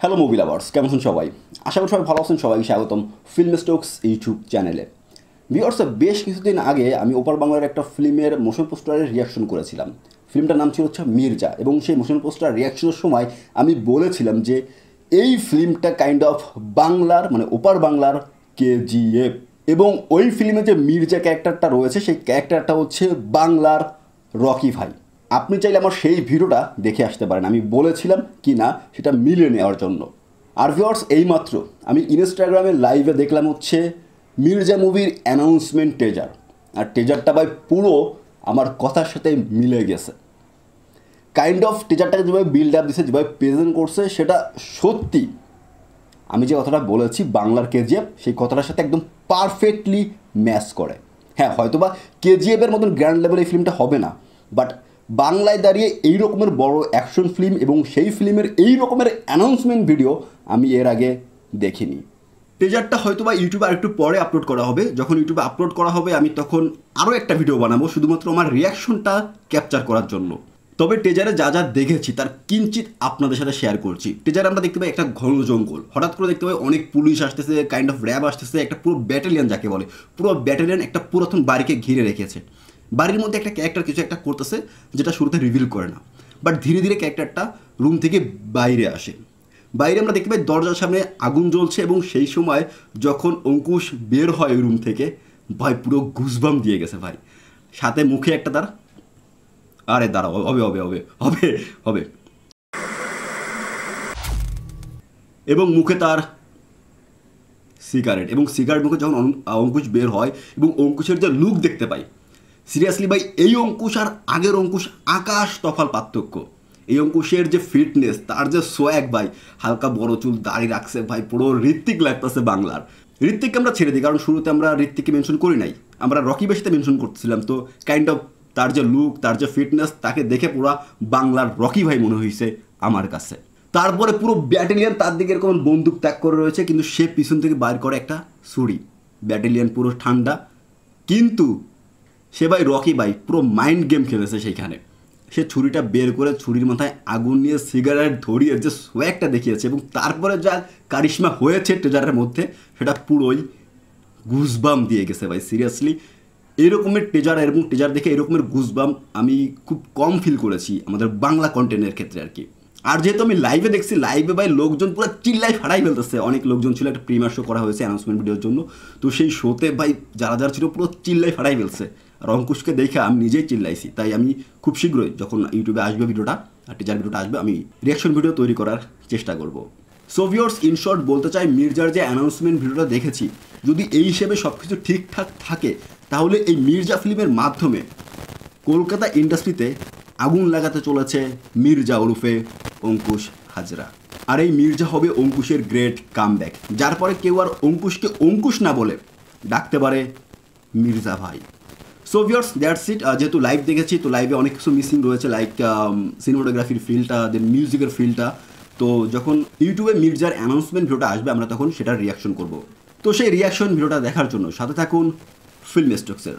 Hello movie lovers কেমন আছেন সবাই? আশা করি সবাই ভালো আছেন। সবাইকে স্বাগতম ফিল্ম স্টোকস ইউটিউব চ্যানেলে ভিওর্স বেশ কিছুদিন আগে আমি ওপার বাংলার একটা ফিল্মের মোশন পোস্টারের রিয়াকশন করেছিলাম। ফিল্মটার নাম ছিল হচ্ছে মির্জা এবং সেই মোশন পোস্টার রিয়াকশনের সময় আমি বলেছিলাম যে এই ফিল্মটা কাইন্ড অফ বাংলার মানে ওপার বাংলার কেজিএফ এবং ওই ফিল্মে যে মির্জা ক্যারেক্টারটা রয়েছে, সেই ক্যারেক্টারটা হচ্ছে বাংলার রকি ভাই। আপনি চাইলে আমার সেই ভিডিওটা দেখে আসতে পারেন। আমি বলেছিলাম কি না, সেটা মিলিয়ে নেওয়ার জন্য। আর ভিওর্স এইমাত্র আমি ইনস্টাগ্রামে লাইভে দেখলাম হচ্ছে মির্জা মুভির অ্যানাউন্সমেন্ট টেজার আর টেজারটা ভাই পুরো আমার কথার সাথে মিলে গেছে। কাইন্ড অফ টিচারটাকে যেভাবে বিল্ড আপ দিছে, যেভাবে প্রেজেন্ট করছে, সেটা সত্যি আমি যে কথাটা বলেছি বাংলার কেজিএফ সেই কথাটার সাথে একদম পারফেক্টলি ম্যাচ করে। হ্যাঁ হয়তোবা কেজিএফের মতন গ্র্যান্ড লেভেল এই ফিল্মটা হবে না বাট বাংলায় দাঁড়িয়ে এই রকমের বড় অ্যাকশন ফিল্ম এবং সেই ফিল্মের এই রকমের অ্যানাউন্সমেন্ট ভিডিও আমি এর আগে দেখিনি। টেজারটা হয়তো বা ইউটিউবে আরেকটু পরে আপলোড করা হবে। যখন ইউটিউবে আপলোড করা হবে, আমি তখন আরও একটা ভিডিও বানাবো, শুধুমাত্র আমার রিয়াকশনটা ক্যাপচার করার জন্য। তবে টেজারে যা যা দেখেছি, তার কিঞ্চিত আপনাদের সাথে শেয়ার করছি। টেজারে আমরা দেখতে পাই একটা ঘন জঙ্গল। হঠাৎ করে দেখতে পাই অনেক পুলিশ আসতেছে কাইন্ড অফ র্যাব আসতেছে, একটা পুরো ব্যাটালিয়ান যাকে বলে। পুরো ব্যাটালিয়ান একটা পুরাতন বাড়িকে ঘিরে রেখেছে। বাড়ির মধ্যে একটা ক্যারেক্টার কিছু একটা করতেছে যেটা শুরুতে রিভিল করে না। বাট ধীরে ধীরে ক্যারেক্টারটা রুম থেকে বাইরে আসে। বাইরে আমরা দেখতে পাই দরজার সামনে আগুন জ্বলছে এবং সেই সময় যখন অঙ্কুশ বের হয় রুম থেকে, ভাই, পুরো ঘুষবাম দিয়ে গেছে ভাই। সাথে মুখে একটা তার, আরে দাঁড়াও, হবে হবে হবে হবে হবে। এবং মুখে তার সিগারেট এবং সিগারেট মুখে যখন অঙ্কুশ বের হয় এবং অঙ্কুশের যে লুক দেখতে পাই সিরিয়াসলি ভাই, এই অঙ্কুশ আর আগের অঙ্কুশ আকাশ তফাল পার্থক্য। এই অঙ্কুশের যে ফিটনেস তার যে সোয়াগ ভাই, হালকা বড় চুল দাড়ি রাখছে, ভাই, পুরো ঋত্বিক লাগতেছে বাংলার। ঋত্বিককে আমরা ছেড়ে দিই, কারণ শুরুতে আমরা ঋত্বিককে মেনশন করি নাই। আমরা রকি বেশিতে মেনশন করতেছিলাম, তো কাইন্ড অফ তার যে লুক তার যে ফিটনেস তাকে দেখে পুরো বাংলার রকি ভাই মনে হয়েছে আমার কাছে। তারপরে পুরো ব্যাটালিয়ান তার দিকে এরকম বন্দুক ত্যাগ করে রয়েছে, কিন্তু সে পিছন থেকে বাইর করে একটা ছুরি। ব্যাটালিয়ান পুরো ঠান্ডা। কিন্তু সে ভাই রকি ভাই, পুরো মাইন্ড গেম খেলেছে সেইখানে। সে ছুরিটা বের করে ছুরির মাথায় আগুন নিয়ে সিগারেট ধরিয়ে যে সোয়াগটা দেখিয়েছে এবং তারপরে যা কারিশমা হয়েছে ট্রেজারের মধ্যে, সেটা পুরোই গুজবাম দিয়ে গেছে ভাই সিরিয়াসলি এরকমের টেজার এবং টেজার দেখে এরকমের গুজবাম আমি খুব কম ফিল করেছি আমাদের বাংলা কন্টেন্টের ক্ষেত্রে আর কি। আর যেহেতু আমি লাইভে দেখছি লাইভে ভাই লোকজন পুরো চিল্লাই ফাড়াই ফেলতেছে। অনেক লোকজন ছিল, একটা প্রিমিয়ার শো করা হয়েছে অ্যানাউন্সমেন্ট ভিডিওর জন্য। তো সেই শোতে ভাই যারা যারা ছিল পুরো চিল্লাই ফাড়াই ফেলছে। আর অঙ্কুশকে দেখে আমি নিজেই চিল্লাইছি। তাই আমি খুব শীঘ্রই যখন ইউটিউবে আসবে ভিডিওটা টিজার ভিডিওটা আসবে, আমি রিয়াকশন ভিডিও তৈরি করার চেষ্টা করব। সো ভিওর্স ইন শর্ট বলতে চাই, মির্জার যে অ্যানাউন্সমেন্ট ভিডিওটা দেখেছি, যদি এই হিসেবে সব কিছু ঠিকঠাক থাকে, তাহলে এই মির্জা ফিল্মের মাধ্যমে কলকাতা ইন্ডাস্ট্রিতে আগুন লাগাতে চলেছে মির্জা ওরফে অঙ্কুশ হাজরা। আর এই মির্জা হবে অঙ্কুশের গ্রেট কামব্যাক যার পরে কেউ আর অঙ্কুশকে অঙ্কুশ না বলে ডাকতে পারে মির্জা ভাই। সো ভিওর্স দ্যাটস ইট যেহেতু লাইভ দেখেছি, তো লাইভে অনেক কিছু মিসিং রয়েছে লাইক সিনেমাটোগ্রাফির ফিল্ডটা দেন মিউজিকের ফিল্ডটা তো যখন ইউটিউবে মির্জার অ্যানাউন্সমেন্ট ভিডিওটা আসবে, আমরা তখন সেটার রিয়াকশন করব। তো সেই রিয়াকশন ভিডিওটা দেখার জন্য সাথে থাকুন ফিল্ম স্টকসের